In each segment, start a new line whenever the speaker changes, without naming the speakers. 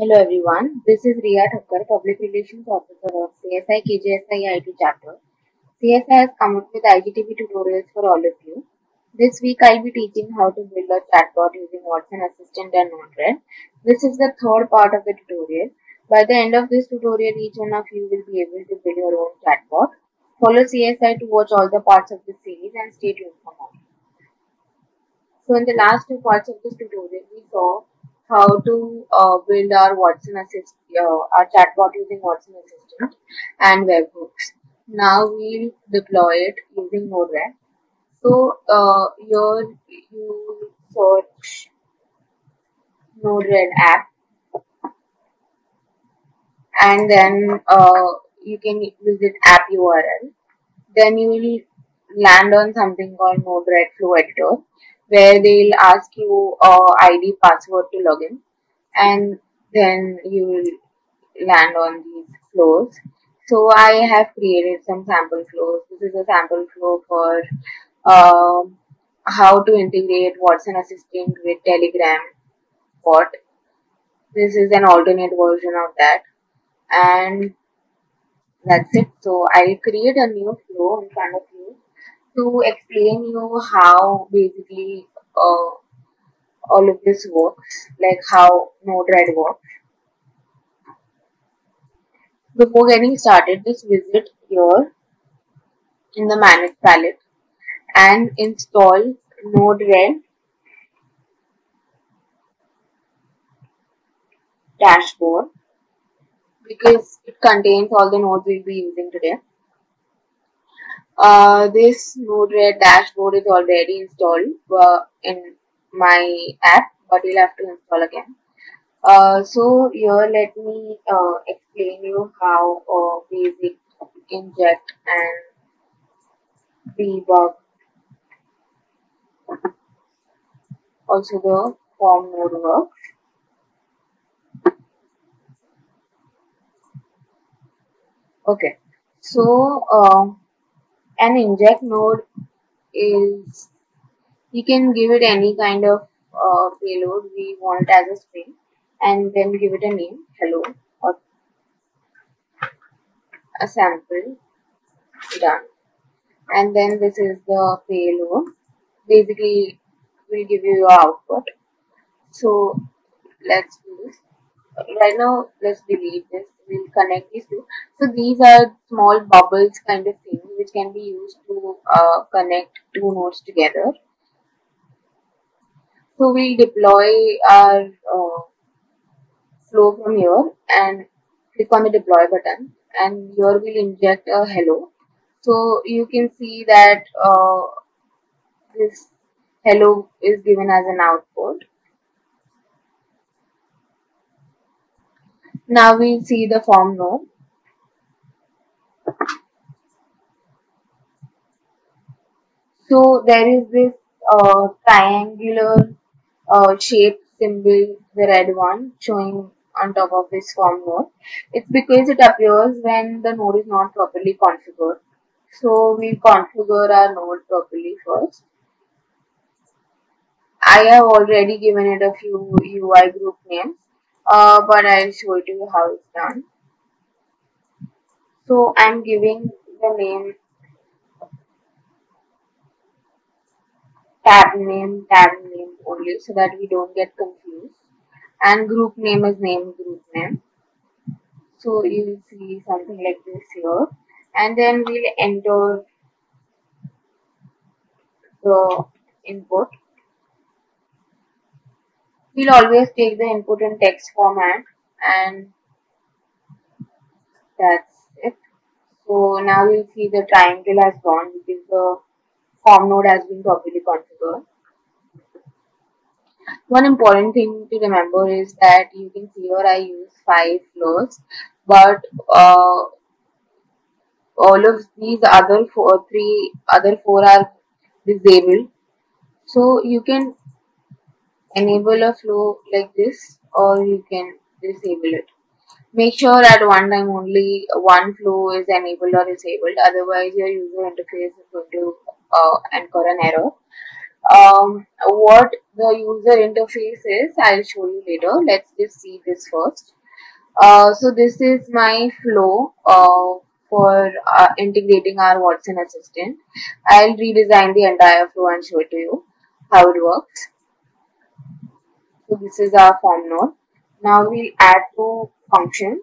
Hello everyone, this is Riya Thakkar, Public Relations Officer of CSI KJSI IT chapter. CSI has come up with IGTV tutorials for all of you. This week I'll be teaching how to build a chatbot using Watson Assistant and Node-RED. This is the third part of the tutorial. By the end of this tutorial, each one of you will be able to build your own chatbot. Follow CSI to watch all the parts of this series and stay tuned for more. So in the last two parts of this tutorial, we saw how to uh, build our Watson Assist, uh, our chatbot using Watson Assistant and webhooks. Now we'll deploy it using Node-RED. So uh, you search Node-RED app and then uh, you can visit app URL. Then you will land on something called Node-RED Flow Editor where they'll ask you uh, ID password to login and then you will land on these flows. So I have created some sample flows. This is a sample flow for uh, how to integrate Watson Assistant with Telegram bot. This is an alternate version of that and that's it. So I'll create a new flow in front of you to explain you how basically uh, all of this works, like how Node-RED works. Before getting started, just visit here in the Manage palette and install Node-RED dashboard because it contains all the nodes we'll be using today. Uh, this Node-RED dashboard is already installed uh, in my app, but you'll have to install again. Uh, so here let me uh, explain you how uh, basic inject and debug also the form node works. Okay, so uh, an inject node is you can give it any kind of uh, payload we want as a string and then give it a name hello or a sample done. And then this is the payload. Basically will give you your output. So let's do this. Right now let's delete this we'll connect these two. So these are small bubbles kind of thing which can be used to uh, connect two nodes together. So we'll deploy our uh, flow from here and click on the deploy button and here we'll inject a hello. So you can see that uh, this hello is given as an output Now we see the form node. So there is this uh, triangular uh, shape symbol, the red one, showing on top of this form node. It's because it appears when the node is not properly configured. So we'll configure our node properly first. I have already given it a few UI group names uh, but I'll show it to you how it's done. So I'm giving the name tab name tab name only so that we don't get confused. And group name is name group name. So you will see something like this here. And then we'll enter the input we'll always take the input in text format and that's it. So now you'll see the triangle has gone because the form node has been properly configured. One important thing to remember is that you can see here I use five flows, but uh, all of these other four, three other four are disabled. So you can enable a flow like this or you can disable it. Make sure at one time only one flow is enabled or disabled otherwise your user interface is going to uh, incur an error. um, what the user interface is I'll show you later let's just see this first uh, so this is my flow uh, for uh, integrating our Watson assistant I'll redesign the entire flow and show it to you how it works so this is our form node now we'll add two functions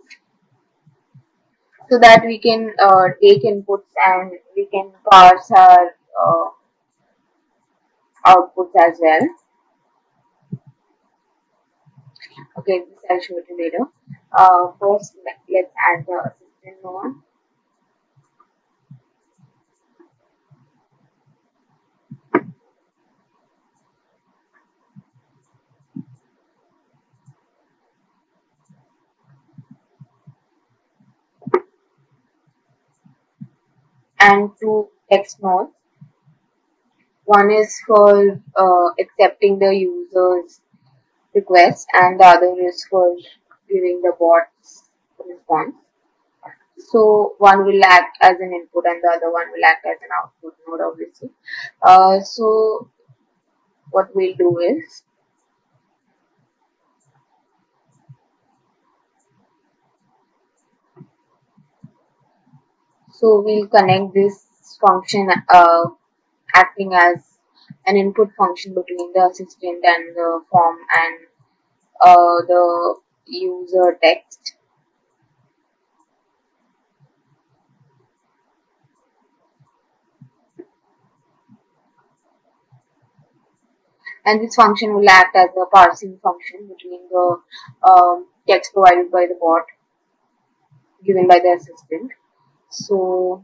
so that we can uh, take inputs and we can parse our uh, outputs as well. Okay, this I'll show you later. Uh, first, let's add the assistant node. And two text nodes one is for uh, accepting the user's request and the other is for giving the bot's response. So one will act as an input and the other one will act as an output node obviously. Uh, so what we'll do is so we'll connect this function uh, acting as an input function between the assistant and the form and uh, the user text. And this function will act as a parsing function between the um, text provided by the bot given by the assistant. So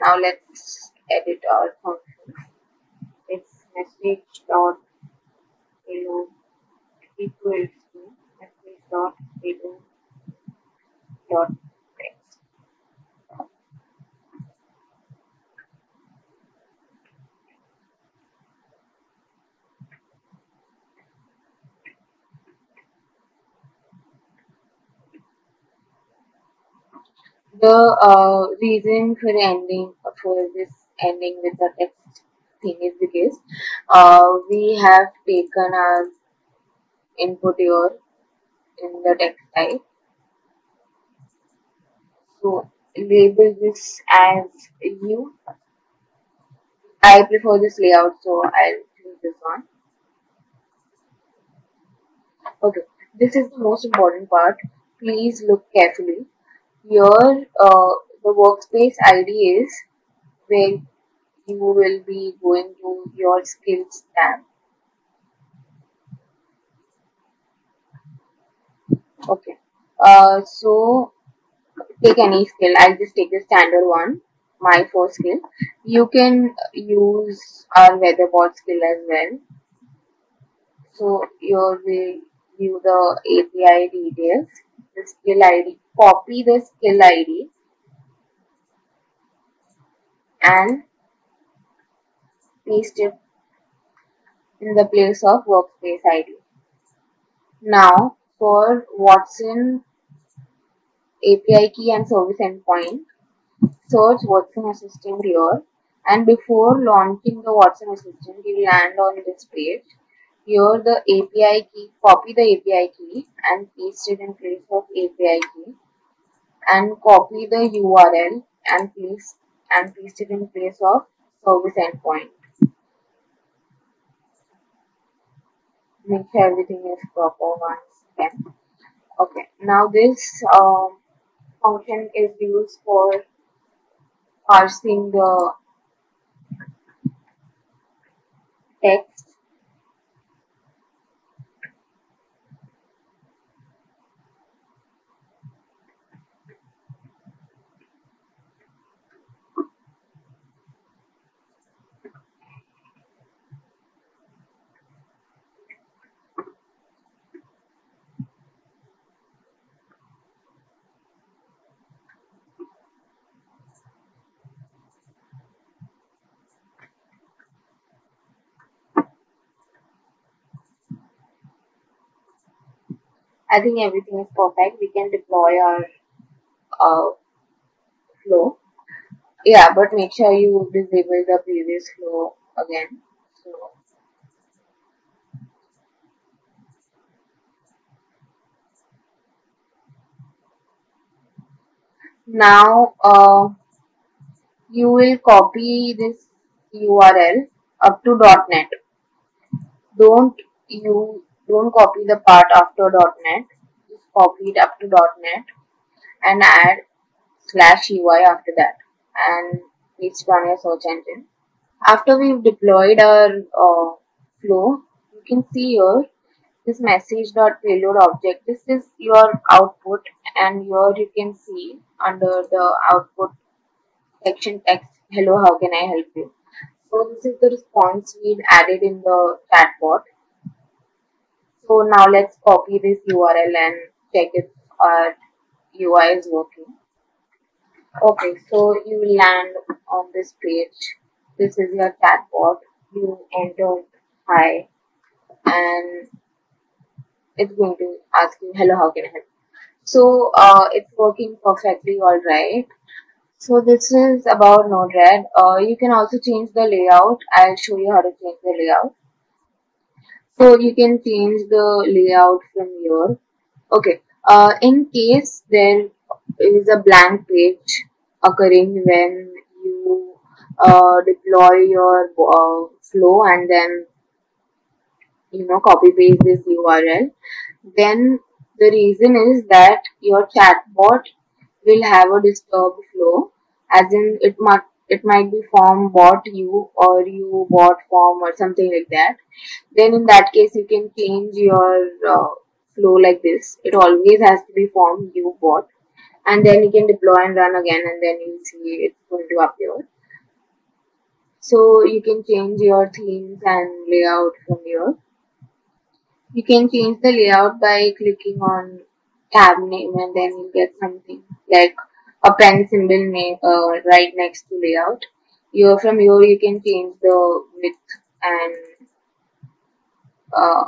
now let's edit our function message dot hello equals to message dot hello dot The uh, reason for ending for this ending with the text thing is because uh, we have taken our input here in the text type. So label this as you I prefer this layout so I'll choose this one. Okay, this is the most important part. Please look carefully. Here uh, the workspace ID is where you will be going to your skills tab. Okay, uh, so take any skill. I'll just take the standard one, my first skill. You can use our weatherbot skill as well. So your we view the API details, the skill ID, copy the skill ID and paste it in the place of workspace ID. Now for Watson API key and service endpoint, search Watson Assistant here and before launching the Watson Assistant, you land on this page. Here the API key, copy the API key and paste it in place of API key and copy the URL and paste and paste it in place of service endpoint. make sure everything is proper once again okay now this um, function is used for parsing the text I think everything is perfect. We can deploy our uh, flow. Yeah, but make sure you disable the previous flow again. Now uh, you will copy this URL up to .NET. Don't you don't copy the part after .NET. Just copy it up to .NET and add slash UI after that and paste it on your search engine. After we've deployed our uh, flow, you can see here this message.payload object. This is your output and here you can see under the output section text, hello, how can I help you? So this is the response we've added in the chatbot. So now let's copy this URL and check if our UI is working. Okay, so you land on this page. This is your chatbot. You enter hi and it's going to ask you, hello, how can I help? So uh, it's working perfectly all right. So this is about Node-RED. Uh, you can also change the layout. I'll show you how to change the layout. So you can change the layout from here. Okay. Uh, in case there is a blank page occurring when you uh, deploy your uh, flow and then you know copy paste this URL, then the reason is that your chatbot will have a disturbed flow, as in it might it might be form bot you or you bought form or something like that. Then in that case you can change your uh, flow like this. It always has to be form you bought and then you can deploy and run again, and then you see it's going to appear. So you can change your themes and layout from here. You can change the layout by clicking on tab name and then you get something like a pen symbol name uh, right next to layout. Here from here you can change the width and uh,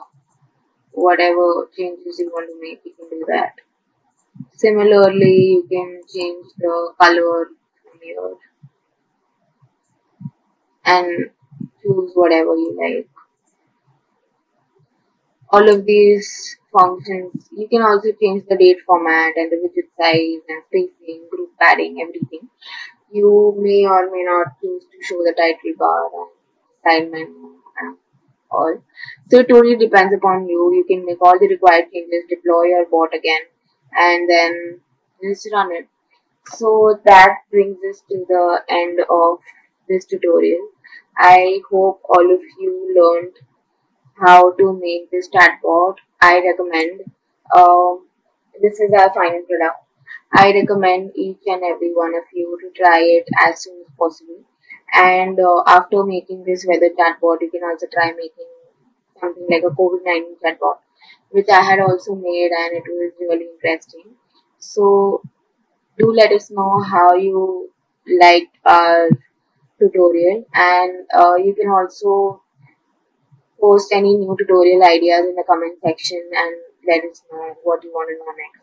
whatever changes you want to make you can do that. Similarly you can change the color from here and choose whatever you like all of these functions. You can also change the date format and the widget size and spacing, group padding, everything. You may or may not choose to show the title bar and menu and all. So it totally depends upon you. You can make all the required changes, deploy your bot again, and then just run it. So that brings us to the end of this tutorial. I hope all of you learned how to make this chatbot, I recommend. Um, this is our final product. I recommend each and every one of you to try it as soon as possible. And uh, after making this weather chatbot, you can also try making something like a COVID-19 chatbot, which I had also made and it was really interesting. So do let us know how you liked our tutorial and uh, you can also post any new tutorial ideas in the comment section and let us know what you want to know next.